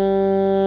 Hum.